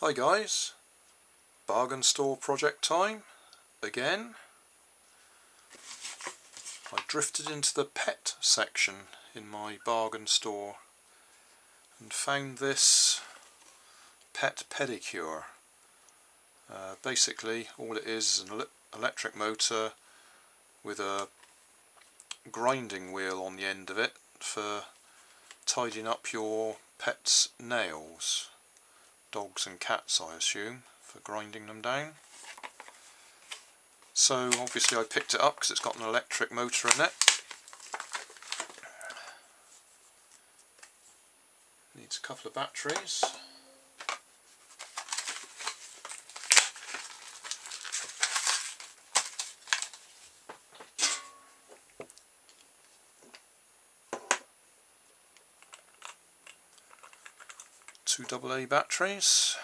Hi guys, bargain store project time again. I drifted into the pet section in my bargain store and found this pet pedicure. Uh, basically all it is is an electric motor with a grinding wheel on the end of it for tidying up your pet's nails dogs and cats I assume for grinding them down. So obviously I picked it up because it's got an electric motor in it. Needs a couple of batteries two AA batteries.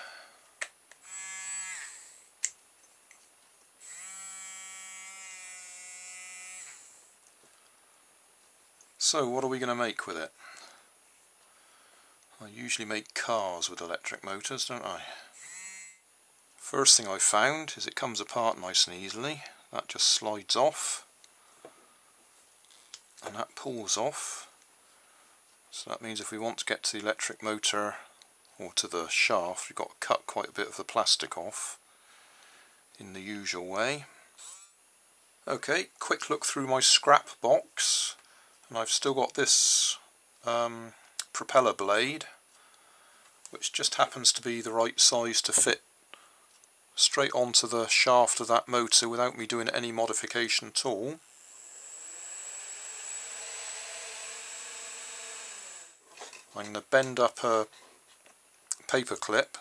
So what are we going to make with it? I usually make cars with electric motors, don't I? First thing I found is it comes apart nice and easily. That just slides off and that pulls off. So that means if we want to get to the electric motor or to the shaft we've got to cut quite a bit of the plastic off in the usual way. Okay, quick look through my scrap box and I've still got this um, propeller blade which just happens to be the right size to fit straight onto the shaft of that motor without me doing any modification at all. I'm going to bend up a paper clip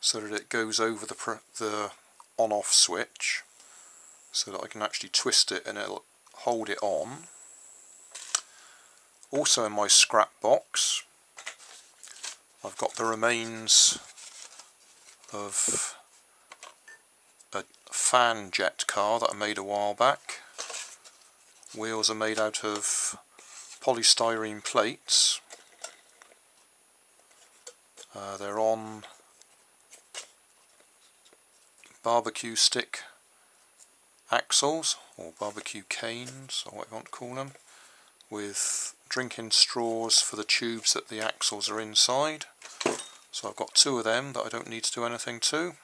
so that it goes over the, the on-off switch so that I can actually twist it and it'll hold it on. Also in my scrap box I've got the remains of a fan jet car that I made a while back. Wheels are made out of polystyrene plates uh, they're on barbecue stick axles or barbecue canes or what you want to call them with drinking straws for the tubes that the axles are inside. So I've got two of them that I don't need to do anything to.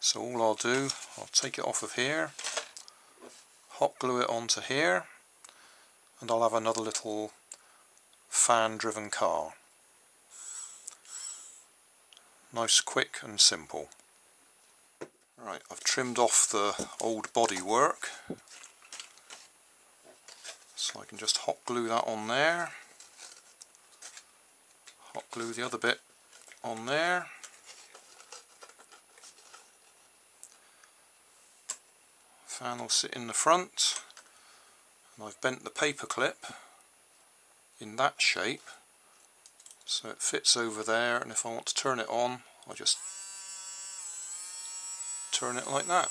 So all I'll do I'll take it off of here hot glue it onto here and I'll have another little fan driven car nice quick and simple. Right I've trimmed off the old body work so I can just hot glue that on there. Hot glue the other bit on there. Fan will sit in the front and I've bent the paper clip in that shape so it fits over there and if I want to turn it on I just turn it like that.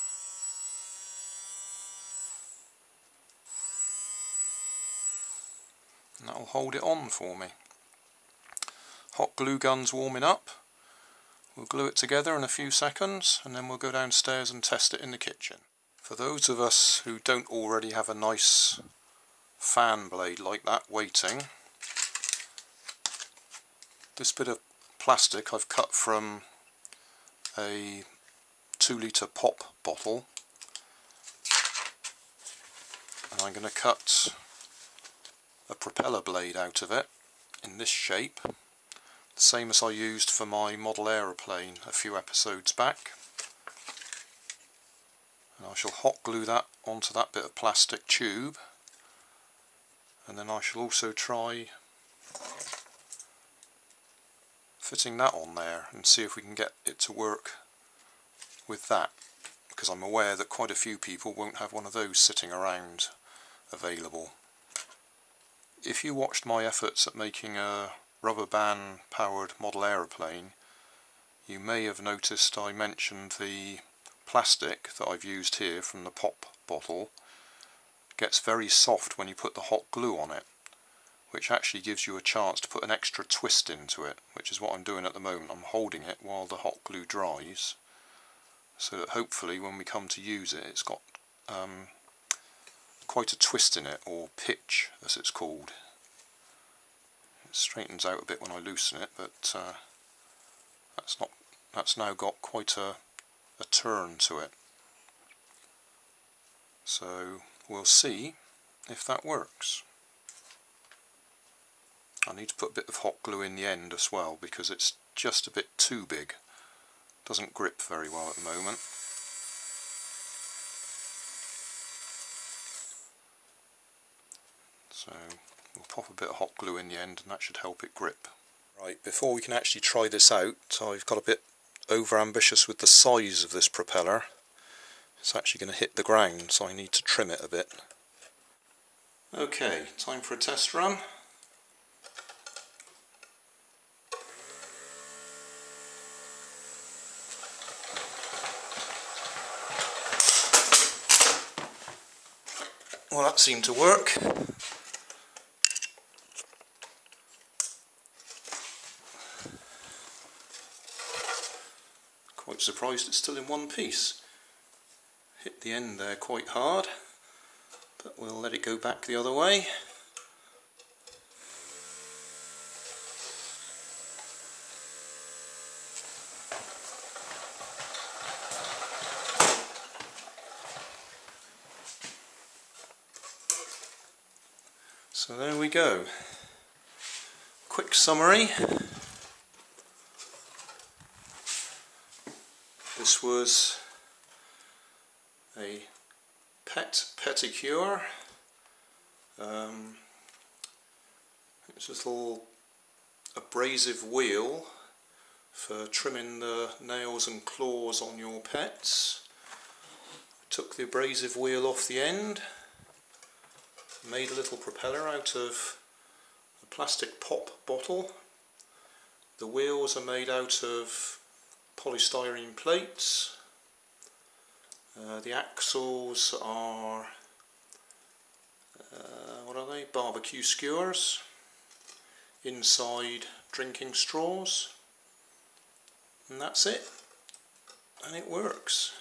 And that'll hold it on for me. Hot glue gun's warming up. We'll glue it together in a few seconds and then we'll go downstairs and test it in the kitchen. For those of us who don't already have a nice fan blade like that waiting this bit of plastic I've cut from a 2 litre pop bottle. And I'm going to cut a propeller blade out of it in this shape the same as I used for my model aeroplane a few episodes back. And I shall hot glue that onto that bit of plastic tube. And then I shall also try fitting that on there and see if we can get it to work with that because I'm aware that quite a few people won't have one of those sitting around available. If you watched my efforts at making a rubber band powered model aeroplane you may have noticed I mentioned the plastic that I've used here from the pop bottle gets very soft when you put the hot glue on it which actually gives you a chance to put an extra twist into it which is what I'm doing at the moment. I'm holding it while the hot glue dries so that hopefully when we come to use it it's got um, quite a twist in it or pitch as it's called. It straightens out a bit when I loosen it but uh, that's not that's now got quite a, a turn to it. So we'll see if that works. I need to put a bit of hot glue in the end as well because it's just a bit too big. Doesn't grip very well at the moment. So we'll pop a bit of hot glue in the end and that should help it grip. Right, before we can actually try this out, I've got a bit over ambitious with the size of this propeller. It's actually going to hit the ground, so I need to trim it a bit. Okay, time for a test run. Well, that seemed to work. Quite surprised it's still in one piece. Hit the end there quite hard, but we'll let it go back the other way. So there we go. Quick summary. This was a pet pedicure. Um, it's a little abrasive wheel for trimming the nails and claws on your pets. Took the abrasive wheel off the end made a little propeller out of a plastic pop bottle. The wheels are made out of polystyrene plates. Uh, the axles are, uh, what are they, barbecue skewers. Inside drinking straws. And that's it. And it works.